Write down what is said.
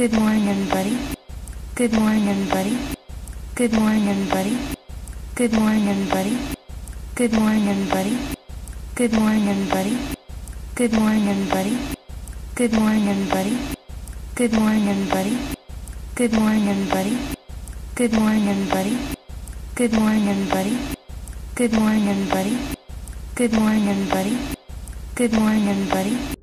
Good morning, everybody. Good morning, everybody. Good morning, everybody. Good morning, everybody. Good morning, everybody. Good morning, everybody. Good morning, everybody. Good morning, everybody. Good morning, everybody. Good morning, everybody. Good morning, everybody. Good morning, everybody. Good morning, everybody. Good morning, everybody. Good morning, everybody.